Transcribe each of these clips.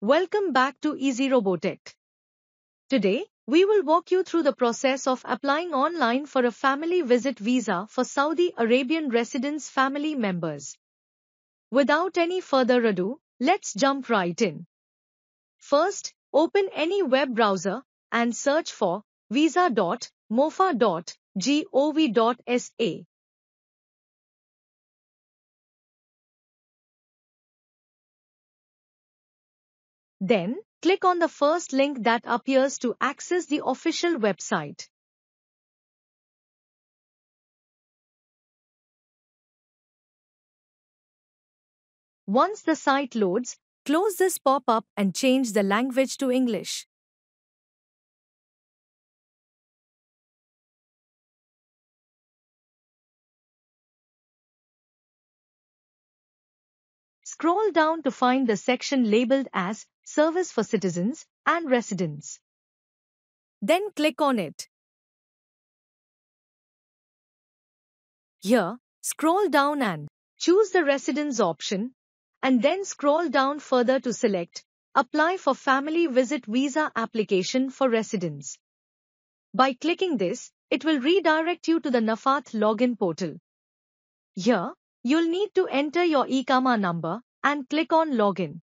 Welcome back to Easy Robotech. Today, we will walk you through the process of applying online for a family visit visa for Saudi Arabian residents family members. Without any further ado, let's jump right in. First, open any web browser and search for visa.mofa.gov.sa. Then, click on the first link that appears to access the official website. Once the site loads, close this pop-up and change the language to English. Scroll down to find the section labeled as Service for Citizens and Residents. Then click on it. Here, scroll down and choose the Residents option, and then scroll down further to select Apply for Family Visit Visa Application for Residents. By clicking this, it will redirect you to the Nafath login portal. Here, you'll need to enter your Iqama number and click on Login.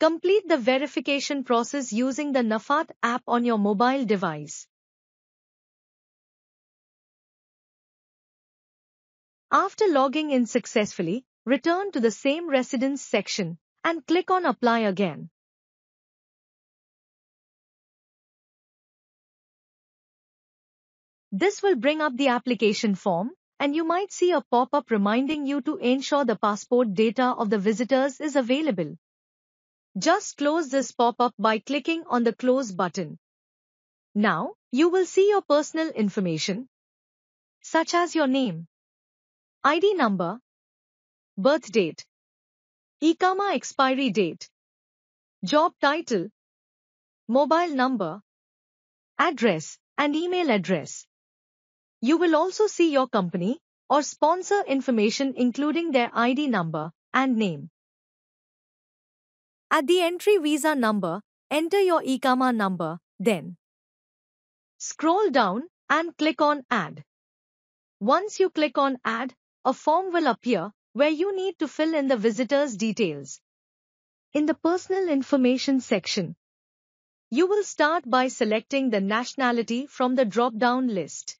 Complete the verification process using the Nafath app on your mobile device. After logging in successfully, return to the same residence section and click on Apply again. This will bring up the application form and you might see a pop-up reminding you to ensure the passport data of the visitors is available. Just close this pop-up by clicking on the Close button. Now, you will see your personal information, such as your name, ID number, birth date, Iqama expiry date, job title, mobile number, address, and email address. You will also see your company or sponsor information including their ID number and name. At the entry visa number, enter your Iqama number, then scroll down and click on Add. Once you click on Add, a form will appear where you need to fill in the visitor's details. In the Personal Information section, you will start by selecting the nationality from the drop-down list.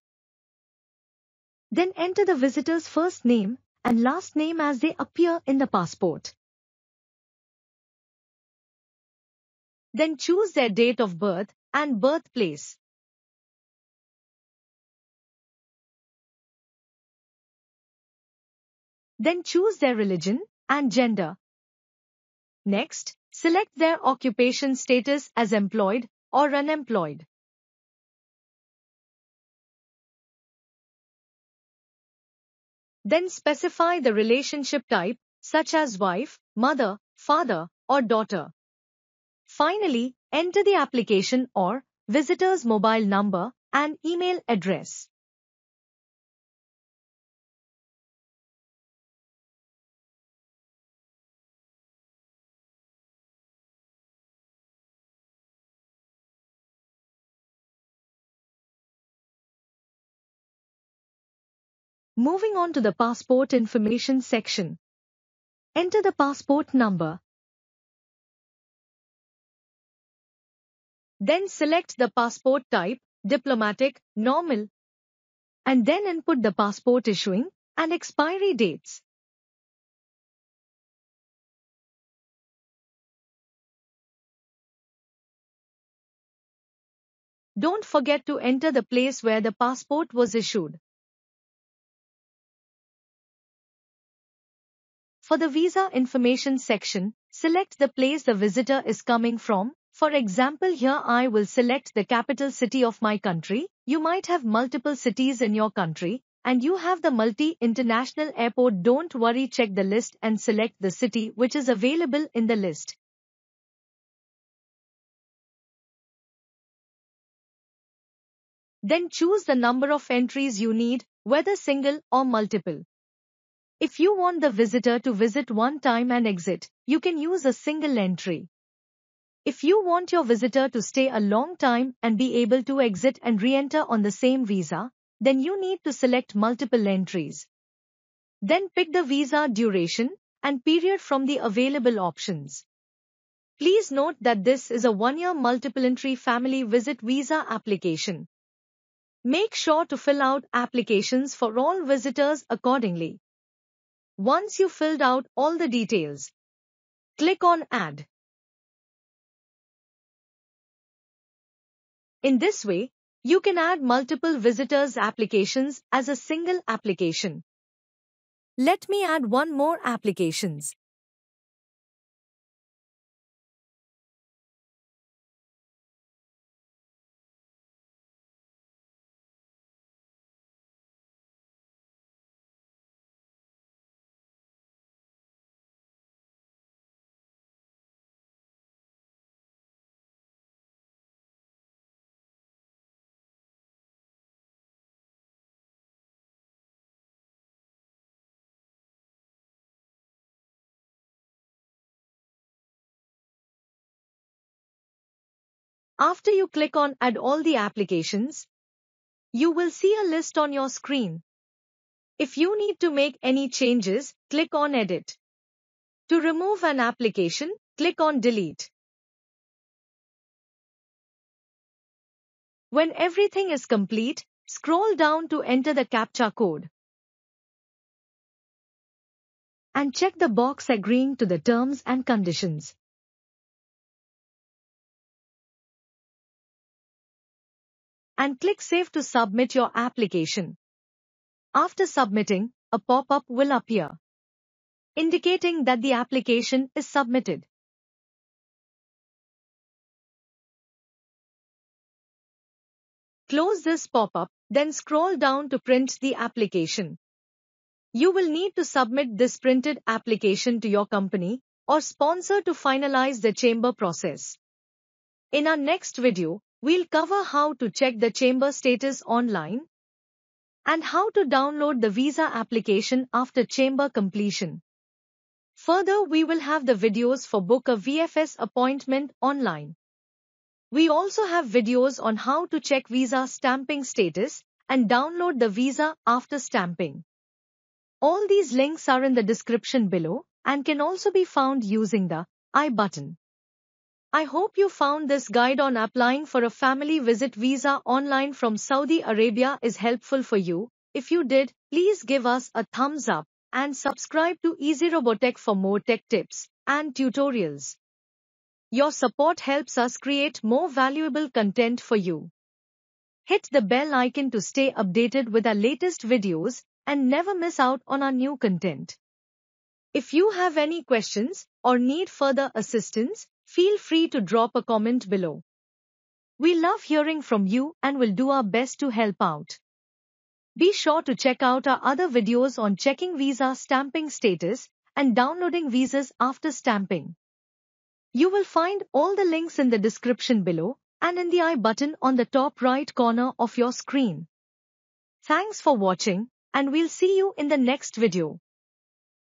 Then enter the visitor's first name and last name as they appear in the passport. Then choose their date of birth and birthplace. Then choose their religion and gender. Next, select their occupation status as employed or unemployed. Then specify the relationship type, such as wife, mother, father, or daughter. Finally, enter the application or visitor's mobile number and email address. Moving on to the passport information section. Enter the passport number. Then select the passport type, diplomatic, normal, and then input the passport issuing and expiry dates. Don't forget to enter the place where the passport was issued. For the visa information section, select the place the visitor is coming from. For example, here I will select the capital city of my country. You might have multiple cities in your country and you have the multi-international airport. Don't worry, check the list and select the city which is available in the list. Then choose the number of entries you need, whether single or multiple. If you want the visitor to visit one time and exit, you can use a single entry. If you want your visitor to stay a long time and be able to exit and re-enter on the same visa, then you need to select multiple entries. Then pick the visa duration and period from the available options. Please note that this is a one-year multiple entry family visit visa application. Make sure to fill out applications for all visitors accordingly. Once you filled out all the details, click on Add. In this way, you can add multiple visitors applications as a single application. Let me add one more applications. After you click on Add all the applications, you will see a list on your screen. If you need to make any changes, click on Edit. To remove an application, click on Delete. When everything is complete, scroll down to enter the CAPTCHA code. And check the box agreeing to the terms and conditions. And click Save to submit your application. After submitting, a pop-up will appear, indicating that the application is submitted. Close this pop-up, then scroll down to print the application. You will need to submit this printed application to your company or sponsor to finalize the chamber process. In our next video, We'll cover how to check the chamber status online and how to download the visa application after chamber completion. Further, we will have the videos for book a VFS appointment online. We also have videos on how to check visa stamping status and download the visa after stamping. All these links are in the description below and can also be found using the I button. I hope you found this guide on applying for a family visit visa online from Saudi Arabia is helpful for you. If you did, please give us a thumbs up and subscribe to Easy Robotech for more tech tips and tutorials. Your support helps us create more valuable content for you. Hit the bell icon to stay updated with our latest videos and never miss out on our new content. If you have any questions or need further assistance, feel free to drop a comment below. We love hearing from you and will do our best to help out. Be sure to check out our other videos on checking visa stamping status and downloading visas after stamping. You will find all the links in the description below and in the I button on the top right corner of your screen. Thanks for watching and we'll see you in the next video.